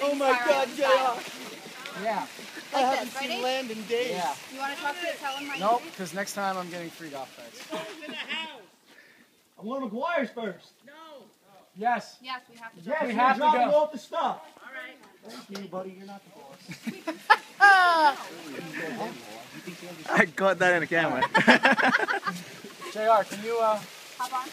wedding Oh my God, Island. JR. Yeah. I haven't this, seen land in days. Yeah. You want to talk to tell him my Nope, because next time I'm getting freed off bags. I want McGuire's first. No. Yes. Yes, we have to. Yes, We have to dropping all off the stuff. All right. Thank you, buddy. You're not the boss. I got that in the camera. JR, can you uh, Hop on.